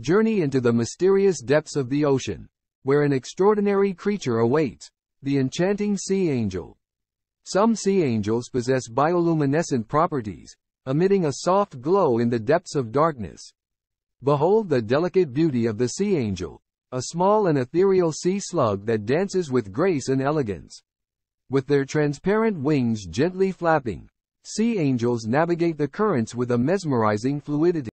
Journey into the mysterious depths of the ocean, where an extraordinary creature awaits, the enchanting sea angel. Some sea angels possess bioluminescent properties, emitting a soft glow in the depths of darkness. Behold the delicate beauty of the sea angel, a small and ethereal sea slug that dances with grace and elegance. With their transparent wings gently flapping, sea angels navigate the currents with a mesmerizing fluidity.